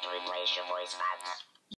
to replace your voice box.